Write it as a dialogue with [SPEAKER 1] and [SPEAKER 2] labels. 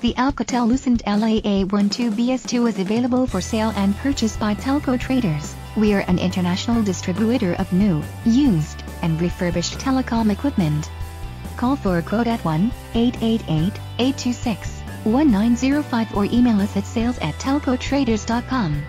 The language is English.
[SPEAKER 1] The Alcatel-Lucent LAA12BS2 is available for sale and purchase by Telco Traders. We are an international distributor of new, used, and refurbished telecom equipment. Call for a quote at 1-888-826-1905 or email us at sales at telcotraders.com.